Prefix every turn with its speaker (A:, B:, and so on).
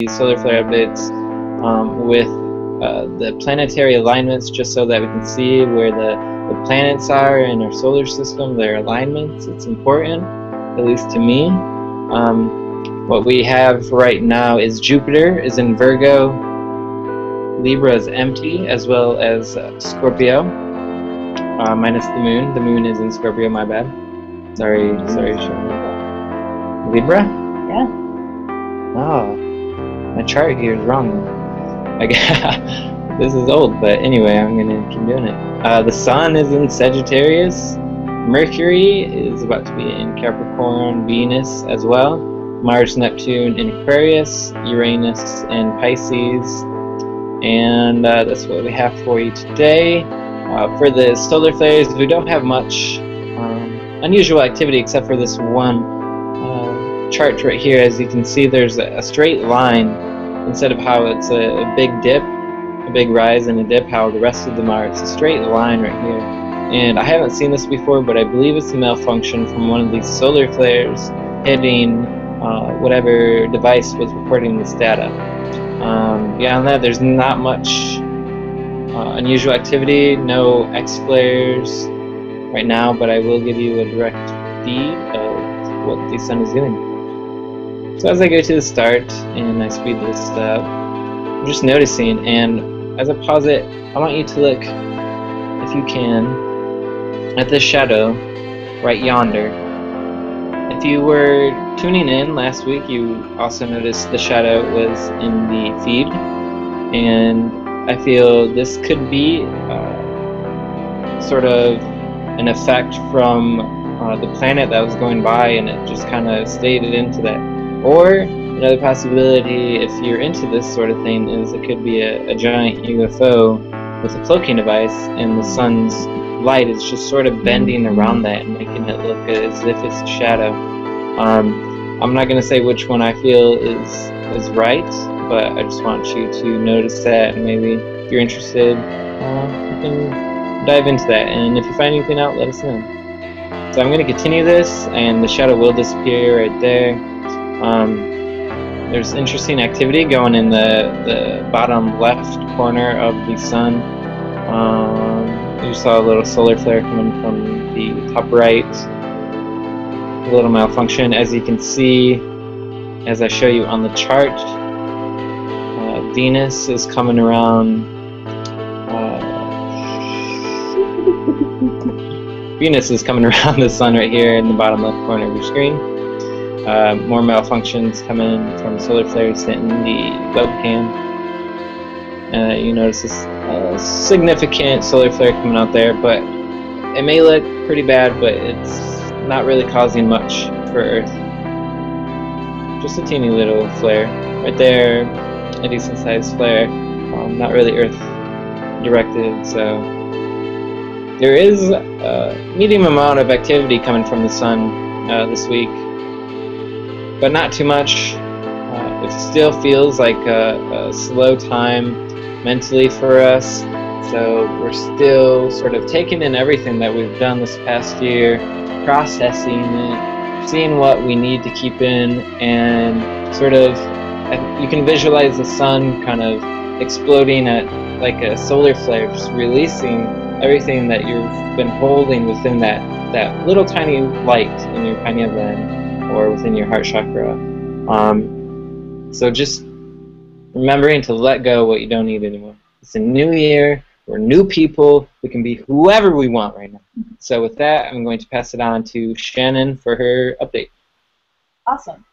A: these solar flare updates um, with uh, the planetary alignments just so that we can see where the, the planets are in our solar system, their alignments. It's important, at least to me. Um, what we have right now is Jupiter is in Virgo, Libra is empty, as well as uh, Scorpio, uh, minus the moon. The moon is in Scorpio, my bad. Sorry, sorry, Sean. Libra?
B: Yeah.
A: Oh, my chart here is wrong. I this is old, but anyway, I'm gonna keep doing it. Uh, the Sun is in Sagittarius. Mercury is about to be in Capricorn, Venus as well. Mars, Neptune in Aquarius, Uranus in Pisces, and uh, that's what we have for you today. Uh, for the solar flares, we don't have much um, unusual activity except for this one chart right here. As you can see, there's a, straight line instead of how it's a, a, big dip, a big rise and a dip, how the rest of them are. It's a straight line right here. And I haven't seen this before, but I believe it's a malfunction from one of these solar flares hitting uh, whatever device was recording this data. Um, beyond that, there's not much uh, unusual activity, no X flares right now, but I will give you a direct feed of what the sun is doing. So as I go to the start and I speed this up, I'm just noticing, and as I pause it, I want you to look, if you can, at this shadow right yonder. If you were tuning in last week, you also noticed the shadow was in the feed, and I feel this could be uh, sort of an effect from uh, the planet that was going by and it just kind of stayed into that. Or another possibility, if you're into this sort of thing, is it could be a, a giant UFO with a cloaking device and the sun's light is just sort of bending around that and making it look as if it's a shadow. Um, I'm not going to say which one I feel is is right, but I just want you to notice that and maybe if you're interested, uh, you can dive into that. And if you find anything out, let us know. So I'm going to continue this, and the shadow will disappear right there. Um, there's interesting activity going in the, the bottom left corner of the sun. Um, you saw a little solar flare coming from the top right. A little malfunction. As you can see, as I show you on the chart, uh, Venus is coming around Venus is coming around the sun right here in the bottom left corner of your screen. Uh, more malfunctions coming from solar flares hitting the webcam. Uh, you notice this uh, significant solar flare coming out there, but it may look pretty bad, but it's not really causing much for Earth. Just a teeny little flare. Right there, a decent sized flare. Um, not really Earth directed, so there is a medium amount of activity coming from the sun uh, this week, but not too much. Uh, it still feels like a, a, slow time mentally for us, so we're still sort of taking in everything that we've done this past year, processing it, seeing what we need to keep in, and sort of you can visualize the sun kind of exploding at like a solar flare, just releasing everything that you've been holding within that, that little tiny light in your pineal gland or within your heart chakra. Um, so just remembering to let go what you don't need anymore. It's a new year. We're new people. We can be whoever we want right now. So with that, I'm going to pass it on to Shannon for her update.
B: Awesome.